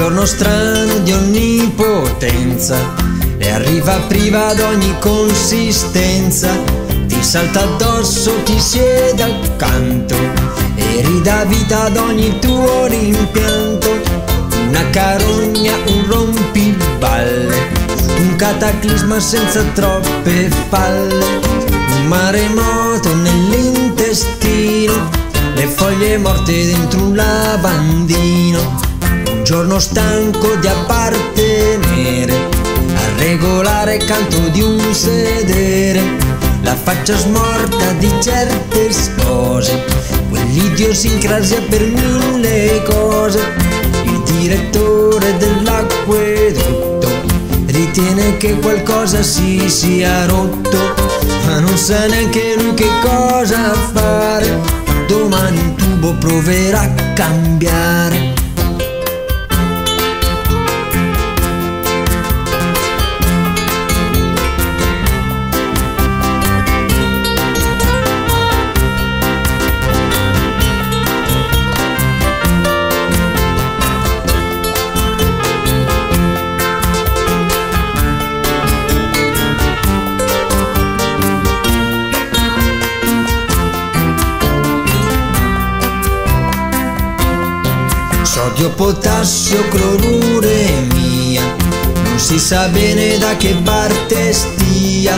giorno strano di onnipotenza. E arriva priva d'ogni consistenza. Ti salta addosso, ti siede accanto e ridà vita ad ogni tuo rimpianto. Una carogna, un rompiballe, un cataclisma senza troppe falle, un maremoto nell'intestino, le foglie morte dentro un lavandino giorno stanco di appartenere al regolare canto di un sedere, la faccia smorta di certe spose, quell'idiosincrasia per mille cose, il direttore dell'acquedotto ritiene che qualcosa si sia rotto, ma non sa neanche lui che cosa fare, domani un tubo proverà a cambiare. Sodio, potassio, clorure mia, non si sa bene da che parte stia.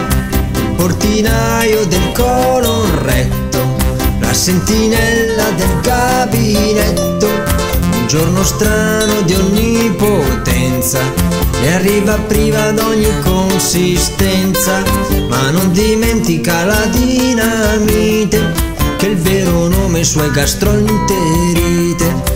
Il portinaio del colon retto, la sentinella del gabinetto. Un giorno strano di onnipotenza e arriva priva d'ogni consistenza, ma non dimentica la dinamite che il vero nome suo è gastroenterite.